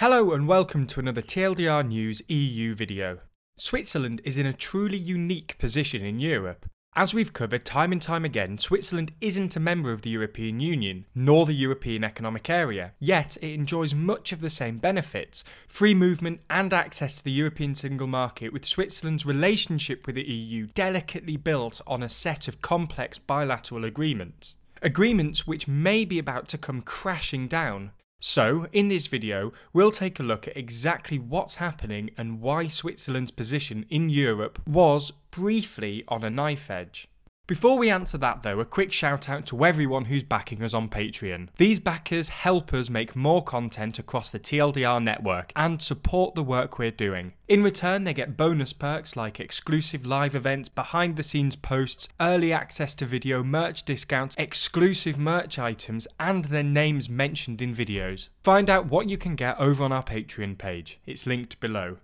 Hello and welcome to another TLDR News EU video. Switzerland is in a truly unique position in Europe. As we've covered time and time again, Switzerland isn't a member of the European Union, nor the European Economic Area, yet it enjoys much of the same benefits free movement and access to the European single market, with Switzerland's relationship with the EU delicately built on a set of complex bilateral agreements. Agreements which may be about to come crashing down so, in this video, we'll take a look at exactly what's happening and why Switzerland's position in Europe was briefly on a knife edge. Before we answer that though, a quick shout out to everyone who's backing us on Patreon. These backers help us make more content across the TLDR network and support the work we're doing. In return, they get bonus perks like exclusive live events, behind the scenes posts, early access to video, merch discounts, exclusive merch items, and their names mentioned in videos. Find out what you can get over on our Patreon page. It's linked below.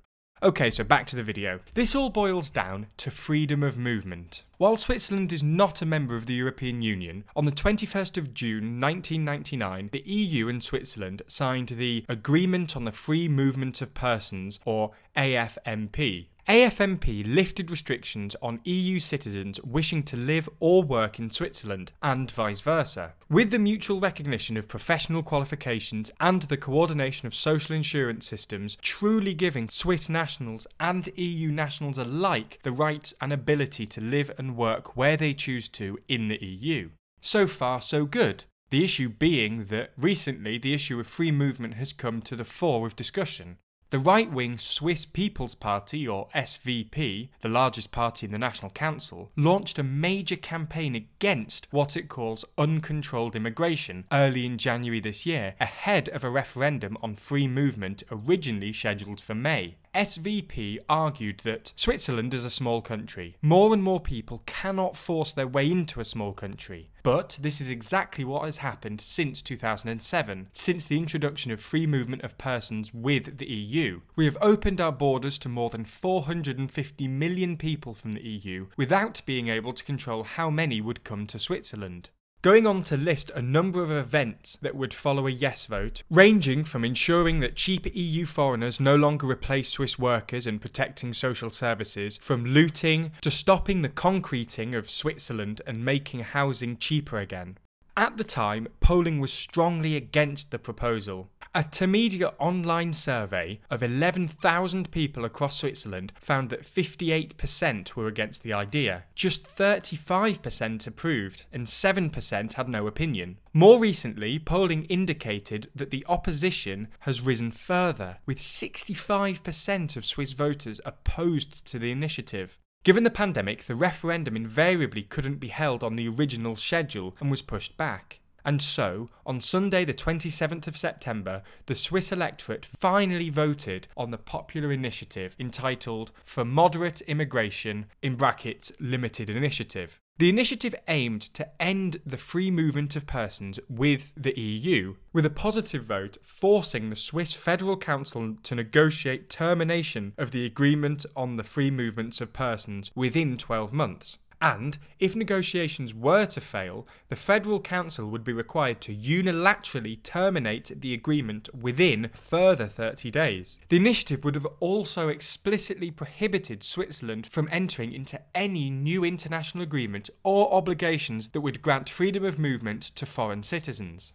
Okay, so back to the video. This all boils down to freedom of movement. While Switzerland is not a member of the European Union, on the 21st of June 1999, the EU and Switzerland signed the Agreement on the Free Movement of Persons, or AFMP, AFMP lifted restrictions on EU citizens wishing to live or work in Switzerland, and vice versa. With the mutual recognition of professional qualifications and the coordination of social insurance systems, truly giving Swiss nationals and EU nationals alike the right and ability to live and work where they choose to in the EU. So far, so good. The issue being that recently the issue of free movement has come to the fore of discussion. The right wing Swiss People's Party, or SVP, the largest party in the National Council, launched a major campaign against what it calls uncontrolled immigration early in January this year, ahead of a referendum on free movement originally scheduled for May. SVP argued that Switzerland is a small country. More and more people cannot force their way into a small country. But this is exactly what has happened since 2007, since the introduction of free movement of persons with the EU. We have opened our borders to more than 450 million people from the EU without being able to control how many would come to Switzerland going on to list a number of events that would follow a yes vote, ranging from ensuring that cheap EU foreigners no longer replace Swiss workers and protecting social services, from looting to stopping the concreting of Switzerland and making housing cheaper again. At the time, polling was strongly against the proposal. A Tamedia online survey of 11,000 people across Switzerland found that 58% were against the idea. Just 35% approved, and 7% had no opinion. More recently, polling indicated that the opposition has risen further, with 65% of Swiss voters opposed to the initiative. Given the pandemic, the referendum invariably couldn't be held on the original schedule and was pushed back. And so, on Sunday, the 27th of September, the Swiss electorate finally voted on the popular initiative entitled For Moderate Immigration, in brackets, Limited Initiative. The initiative aimed to end the free movement of persons with the EU, with a positive vote forcing the Swiss Federal Council to negotiate termination of the agreement on the free movements of persons within 12 months. And if negotiations were to fail, the Federal Council would be required to unilaterally terminate the agreement within further 30 days. The initiative would have also explicitly prohibited Switzerland from entering into any new international agreement or obligations that would grant freedom of movement to foreign citizens.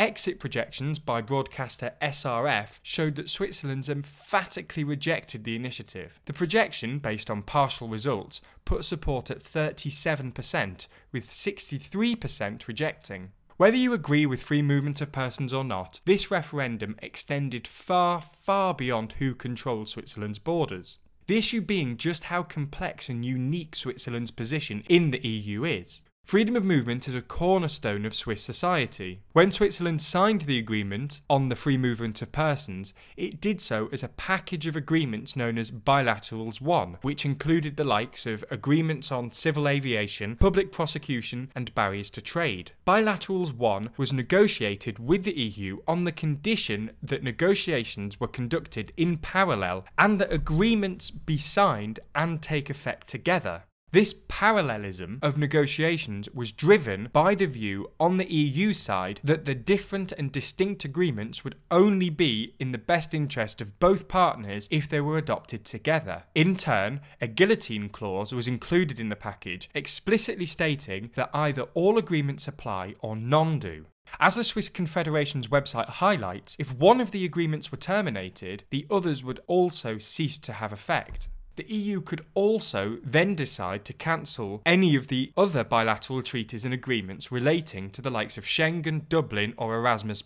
Exit projections by broadcaster SRF showed that Switzerland's emphatically rejected the initiative. The projection, based on partial results, put support at 37%, with 63% rejecting. Whether you agree with free movement of persons or not, this referendum extended far, far beyond who controls Switzerland's borders. The issue being just how complex and unique Switzerland's position in the EU is. Freedom of movement is a cornerstone of Swiss society. When Switzerland signed the agreement on the free movement of persons, it did so as a package of agreements known as Bilaterals 1, which included the likes of agreements on civil aviation, public prosecution, and barriers to trade. Bilaterals 1 was negotiated with the EU on the condition that negotiations were conducted in parallel and that agreements be signed and take effect together. This parallelism of negotiations was driven by the view on the EU side that the different and distinct agreements would only be in the best interest of both partners if they were adopted together. In turn, a guillotine clause was included in the package, explicitly stating that either all agreements apply or none do. As the Swiss Confederation's website highlights, if one of the agreements were terminated, the others would also cease to have effect. The EU could also then decide to cancel any of the other bilateral treaties and agreements relating to the likes of Schengen, Dublin, or Erasmus.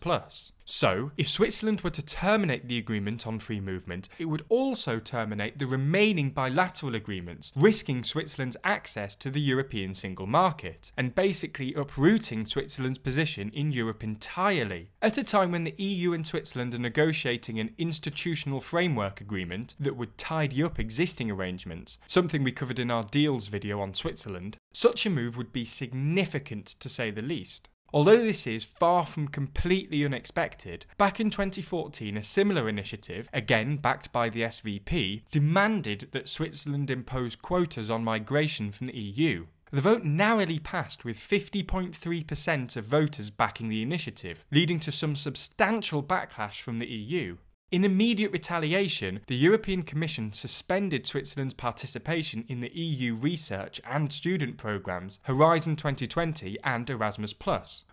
So, if Switzerland were to terminate the agreement on free movement, it would also terminate the remaining bilateral agreements, risking Switzerland's access to the European single market, and basically uprooting Switzerland's position in Europe entirely. At a time when the EU and Switzerland are negotiating an institutional framework agreement that would tidy up existing arrangements, something we covered in our deals video on Switzerland, such a move would be significant to say the least. Although this is far from completely unexpected, back in 2014 a similar initiative, again backed by the SVP, demanded that Switzerland impose quotas on migration from the EU. The vote narrowly passed with 50.3% of voters backing the initiative, leading to some substantial backlash from the EU. In immediate retaliation, the European Commission suspended Switzerland's participation in the EU research and student programmes Horizon 2020 and Erasmus,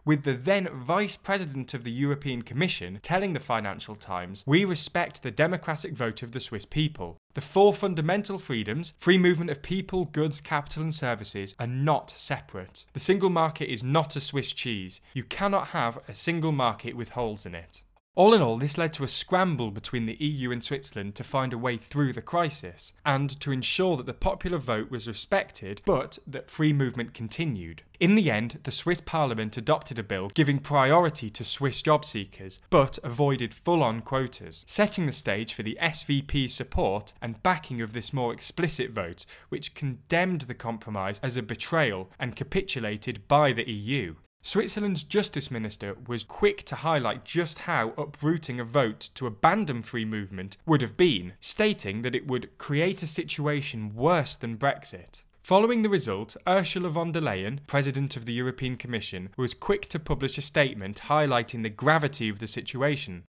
with the then Vice President of the European Commission telling the Financial Times, We respect the democratic vote of the Swiss people. The four fundamental freedoms, free movement of people, goods, capital, and services, are not separate. The single market is not a Swiss cheese. You cannot have a single market with holes in it. All in all, this led to a scramble between the EU and Switzerland to find a way through the crisis, and to ensure that the popular vote was respected, but that free movement continued. In the end, the Swiss parliament adopted a bill giving priority to Swiss job seekers, but avoided full on quotas, setting the stage for the SVP's support and backing of this more explicit vote, which condemned the compromise as a betrayal and capitulated by the EU. Switzerland's Justice Minister was quick to highlight just how uprooting a vote to abandon free movement would have been, stating that it would create a situation worse than Brexit. Following the result, Ursula von der Leyen, President of the European Commission, was quick to publish a statement highlighting the gravity of the situation.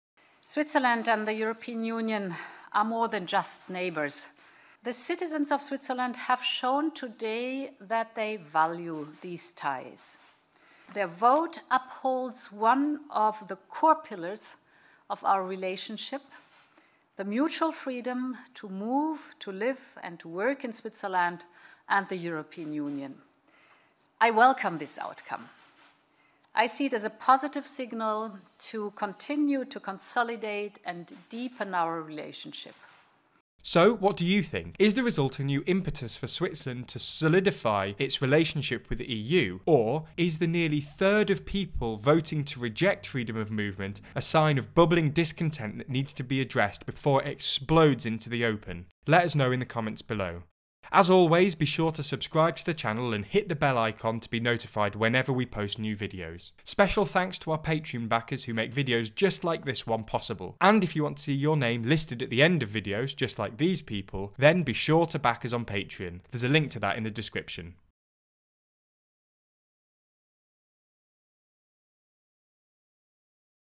Switzerland and the European Union are more than just neighbours. The citizens of Switzerland have shown today that they value these ties. Their vote upholds one of the core pillars of our relationship the mutual freedom to move, to live, and to work in Switzerland and the European Union. I welcome this outcome. I see it as a positive signal to continue to consolidate and deepen our relationship. So, what do you think? Is the result a new impetus for Switzerland to solidify its relationship with the EU? Or is the nearly third of people voting to reject freedom of movement a sign of bubbling discontent that needs to be addressed before it explodes into the open? Let us know in the comments below. As always, be sure to subscribe to the channel and hit the bell icon to be notified whenever we post new videos. Special thanks to our Patreon backers who make videos just like this one possible. And if you want to see your name listed at the end of videos just like these people, then be sure to back us on Patreon. There's a link to that in the description.